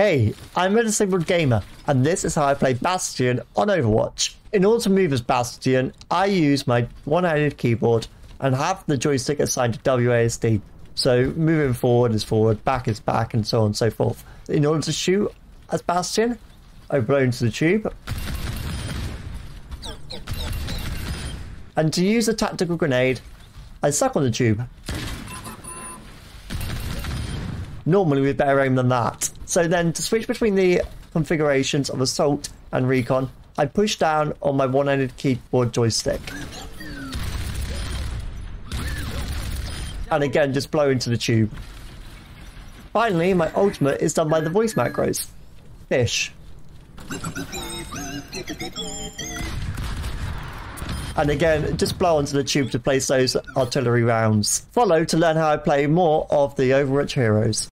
Hey, I'm a disabled gamer, and this is how I play Bastion on Overwatch. In order to move as Bastion, I use my one-handed keyboard and have the joystick assigned to WASD. So moving forward is forward, back is back, and so on and so forth. In order to shoot as Bastion, I blow into the tube. And to use a tactical grenade, I suck on the tube. Normally with better aim than that. So then to switch between the configurations of assault and recon, I push down on my one-handed keyboard joystick. And again, just blow into the tube. Finally, my ultimate is done by the voice macros. Fish. And again, just blow onto the tube to place those artillery rounds. Follow to learn how I play more of the Overwatch heroes.